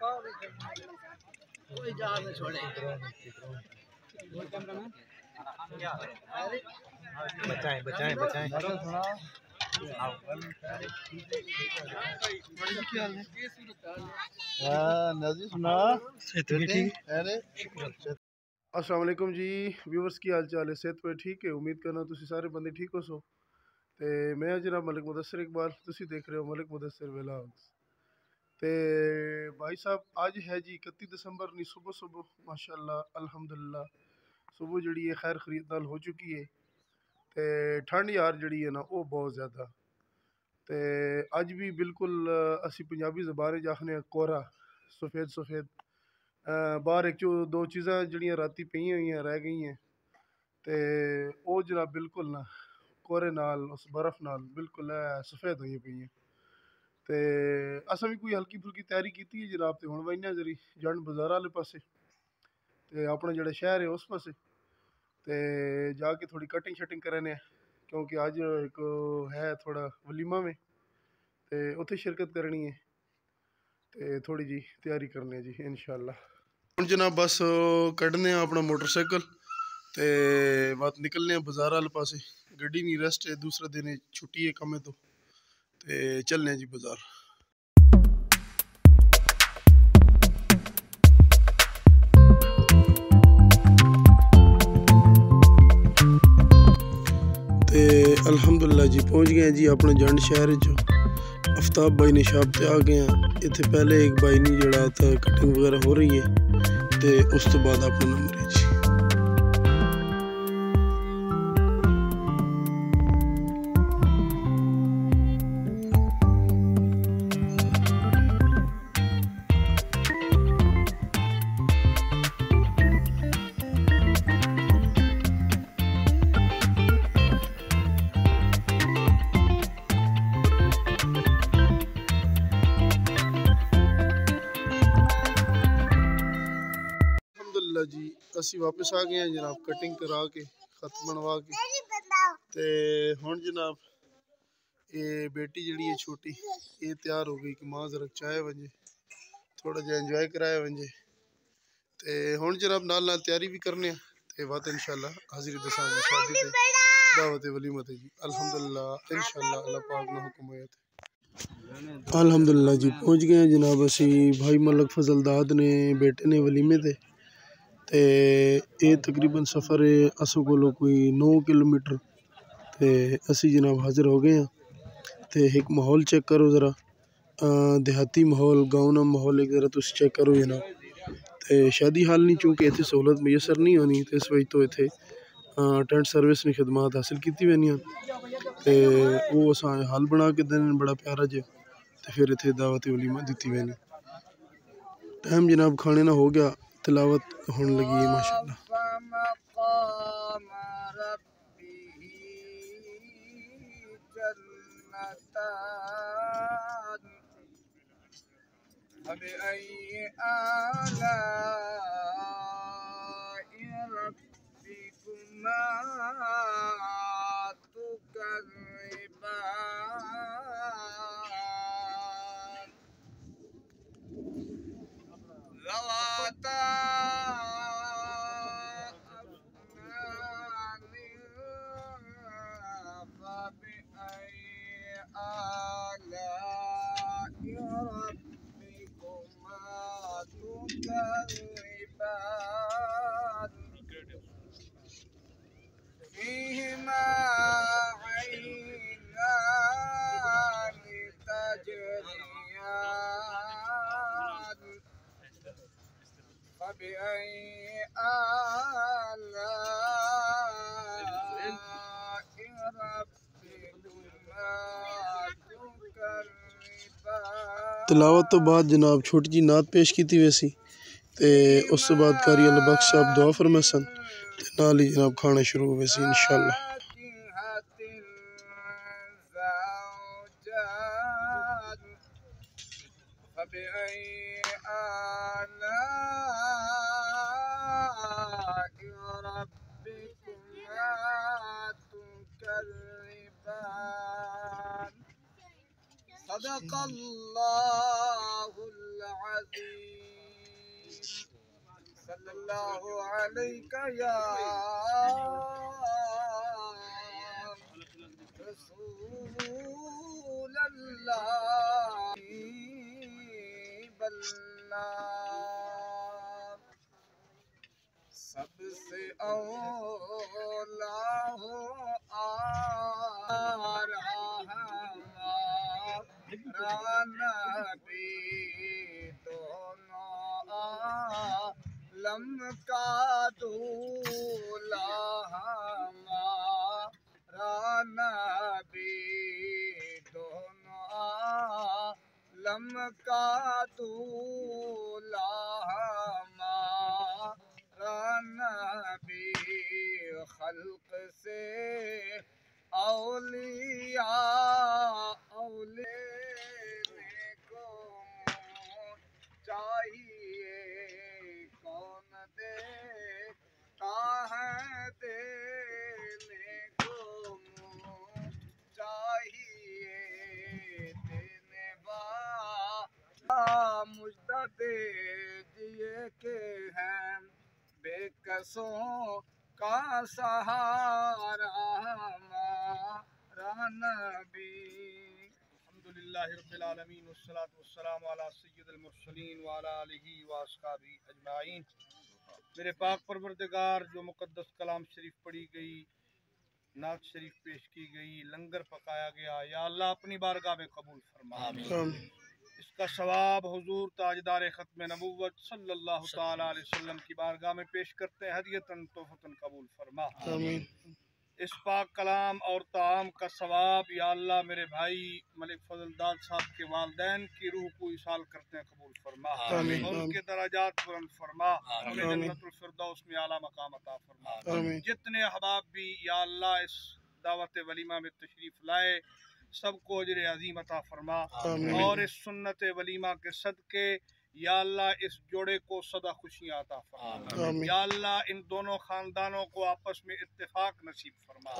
کوئی جان نہ چھوڑے بچائیں بچائیں بچائیں السلام علیکم جی ویورز کی حال چال ہے؟ صحت پہ ٹھیک ہے؟ امید کرنا تسی سارے بندے ٹھیک ہو سو۔ تے میں جناب ملک مدثر اقبال، تسی دیکھ رہے ہو ملک مدثر ویلاگز تے بھائی صاحب، آج ہے جی اکتی دسمبر، نی صبح صبح، ماشاءاللہ، الحمدللہ، صبح جڑی ہے خیر خرید نال ہو چکی ہے۔ تے ٹھنڈ یار جڑی ہے نا وہ بہت زیادہ۔ تے اج بھی بالکل، اسی پنجابی زبان جاخنے جی، کورا، سفید سفید۔ باہر ایک جو دو چیزاں جڑیاں راتی پئی ہوئی ہیں رہ گئی ہیں تے او جناب بالکل نہ کورے نال، اس برف نال بالکل سفید ہوئی پئی ہیں۔ تے اساں بھی کوئی ہلکی پھلکی تیاری کیتی ہے جناب تے ہن وائنا ذری جان بازار والے پاسے تے اپنا جڑا شہر ہے اس پاسے تے جا کے تھوڑی کٹنگ شٹنگ کرنے ہیں کیونکہ اج ایک ہے تھوڑا ولیمہ میں تے اتھے شرکت کرنی ہے تے تھوڑی جی تیاری کرنے جی انشاءاللہ ہن جناب بس کڈنے ہیں اپنا موٹر سائیکل تے بات نکلنے ہیں بازار والے پاسے گڈی نہیں ریسٹ ہے دوسرا دن ہے چھٹی ہے کمے تو تے چلنے ہیں جی بازار۔ تے الحمدللہ جی پہنچ گئے ہیں جی اپنے جنڈ شہر چ افتاب بھائی نے شاپ تے آ گئے ہیں۔ اتنے پہلے ایک بھائی نہیں جڑا تھا، کٹنگ وغیرہ ہو رہی ہے۔ تے اس تو بعد اپنا نمبر۔ اسی واپس آ گئے ہیں جناب کٹنگ کرا کے خط بنوا کے تے ہن جناب یہ بیٹی جڑی ہے چھوٹی یہ تیار ہو گئی کہ ماں ذرا چائے ونجے تھوڑا جہا انجوائے کرائے ونجے تے ہن جناب نال نال تیاری بھی کرنے ہیں تے بات انشاءاللہ حاضری دساں گے شادی تے دعوت ولیمہ جی الحمدللہ انشاءاللہ اللہ پاک نے حکم ہویا الحمدللہ جی پہنچ گئے ہیں جناب اسی بھائی ملک فضل داد نے بیٹے نے ولیمے تے تے یہ تقریباً سفر ہے کولو کوئی نو کلومیٹر تے اسی جناب حاضر ہو گئے ہیں تے ایک ماحول چیک کرو ذرا دیہاتی ماحول گاؤں نا ماحول ایک ذرا تسی چیک کرو جناب تے شادی حال نہیں چونکہ اتنے سہولت میسر نہیں ہونی تے اس وجہ تو اتنے ٹینٹ سروس نے خدمات حاصل کیتی وینیاں تے وہ اساں حال بنا کے دین بڑا پیارا جے تے پھر اتنے دعوت ولیمہ دیتی وینی ٹائم جناب کھانے نہ ہو گیا تلاوت ہون لگی ہے ماشاءاللہ مقام فبأي آلاء ربكما تكذبان ذواتا فبأي آلاء تلاوت تو بعد جناب چھوٹی جی نعت پیش کیتی ویسی۔ تے اس تو بعد کاری اللہ بخش صاحب دعا فرمیسن تے نال ہی جناب کھانا شروع ہوئے سی انشاءاللہ۔ فبأي آلاء ربكما تكذبان؟ صدق الله العظيم. عظيم صلى الله عليك يا رسول الله. سب سے اولا ہو آ آرہا نبی دونوں عالم کا دولا ہمارا نبی چمکا تو دولا ہمارا نبی خلق سے اولیاء اولیاء والا مجھتا دیجیے کہ ہیں بے کسوں کا سہارا ہمارا نبی۔ الحمد للہ رب العالمین والصلاة والسلام علی سید المرسلین واصحابہ اجمعین۔ میرے پاک پروردگار جو مقدس کلام شریف پڑھی گئی نعت شریف پیش کی گئی لنگر پکایا گیا یا اللہ اپنی بارگاہ میں قبول فرما۔ آمین۔ کا ثواب حضور تاجدار ختم نبوت صلی اللہ تعالی علیہ وسلم کی بارگاہ میں پیش کرتے ہیں۔ ہدیتاً تحفتاً قبول فرما۔ آمین۔ اس پاک کلام اور تعام کا ثواب یا اللہ میرے بھائی ملک فضل داد صاحب کے والدین کی روح کو اصال کرتے ہیں قبول فرما۔ آمین۔ اور ان کے درجات بلند فرما۔ ہمیں آمین۔ جنت الفردوس میں اعلیٰ مقام عطا فرما۔ آمین۔ جتنے احباب بھی یا اللہ اس دعوت ولیمہ میں تشریف لائے سب کو اجر عظیم عطا فرما۔ اور اس سنت ولیمہ کے صدقے یا اللہ اس جوڑے کو صدا خوشیاں عطا فرما۔ یا اللہ ان دونوں خاندانوں کو آپس میں اتفاق نصیب فرما۔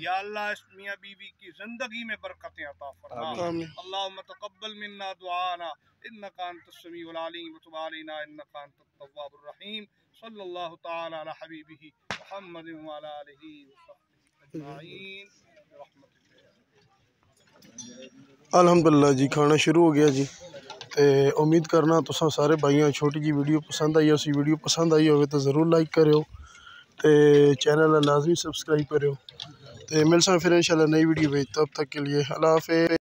یا اللہ اس میاں بیوی کی زندگی میں برکتیں عطا فرما۔ آمین۔ اللهم تقبل منا دعانا انك انت السميع العليم وتب علينا انك انت التواب الرحيم صلى الله تعالى على حبيبه محمد وعلى اله وصحبه اجمعين برحمتك الحمدللہ جی کھانا شروع ہو گیا جی تے امید کرنا تساں سارے بھائیاں چھوٹی جی ویڈیو پسند آئی اسی ویڈیو پسند آئی ہوئے تو ضرور لائک کریو تے چینل لازمی سبسکرائب کریو تے مل ساں پھر انشاءاللہ نئی ویڈیو بھیج تب تک کے لیے اللہ حافظ